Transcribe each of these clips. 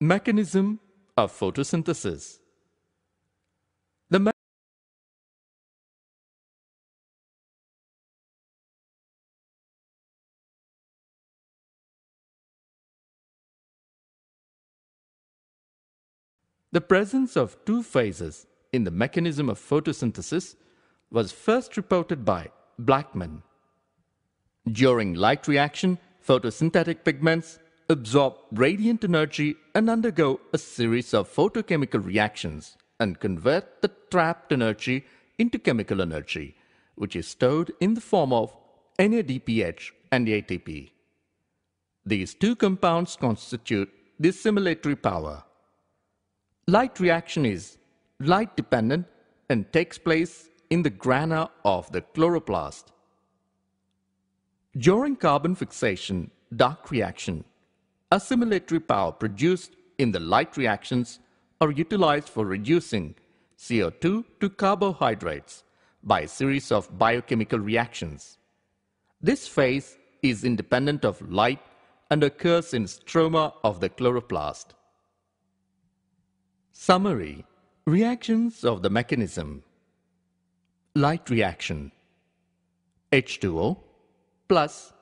Mechanism of photosynthesis. The me- The presence of two phases in the mechanism of photosynthesis was first reported by Blackman. During light reaction, photosynthetic pigments absorb radiant energy and undergo a series of photochemical reactions and convert the trapped energy into chemical energy, which is stored in the form of NADPH and ATP. These two compounds constitute the assimilatory power. Light reaction is light dependent and takes place in the grana of the chloroplast. During carbon fixation, dark reaction, assimilatory power produced in the light reactions are utilized for reducing CO2 to carbohydrates by a series of biochemical reactions. This phase is independent of light and occurs in stroma of the chloroplast. Summary Reactions of the mechanism Light reaction H2O plus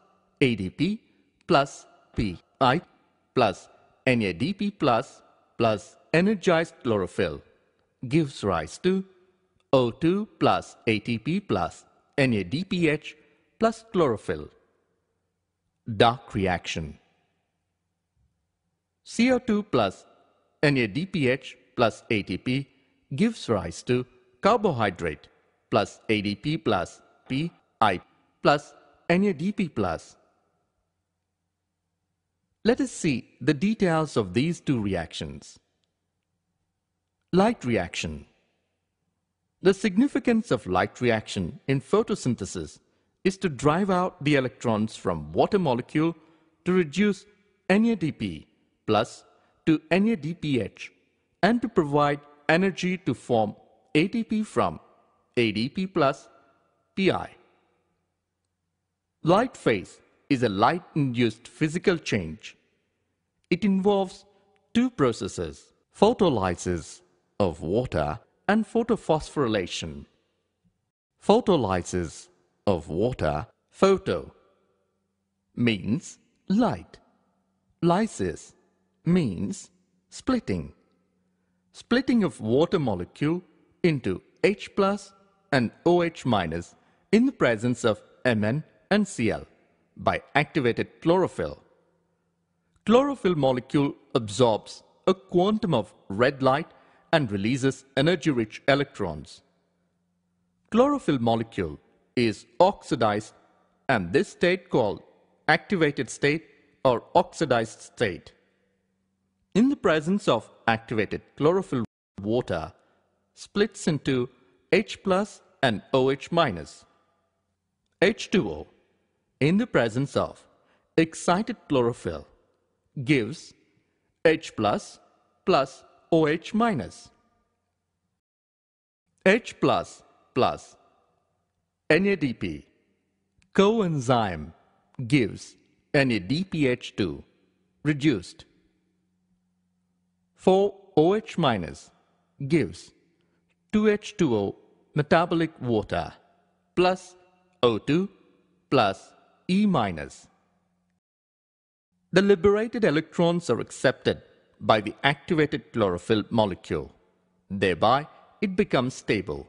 ADP plus PI plus NADP plus plus energized chlorophyll gives rise to O2 plus ATP plus NADPH plus chlorophyll. Dark reaction. CO2 plus NADPH plus ATP gives rise to carbohydrate plus ADP plus PI plus NADP plus. Let us see the details of these two reactions. Light reaction. The significance of light reaction in photosynthesis is to drive out the electrons from water molecule to reduce NADP plus to NADPH and to provide energy to form ATP from ADP plus PI. Light phase is a light-induced physical change. It involves two processes, photolysis of water and photophosphorylation. Photolysis of water, photo, means light. Lysis means splitting. Splitting of water molecule into H plus and OH minus in the presence of Mn and Cl by activated chlorophyll. Chlorophyll molecule absorbs a quantum of red light and releases energy-rich electrons. Chlorophyll molecule is oxidized and this state called activated state or oxidized state. In the presence of activated chlorophyll water splits into H plus and OH minus. H2O in the presence of excited chlorophyll gives H plus plus OH minus. H plus plus NADP coenzyme gives NADPH2 reduced. 4OH minus gives 2H2O metabolic water plus O2 plus E minus. The liberated electrons are accepted by the activated chlorophyll molecule. Thereby, it becomes stable.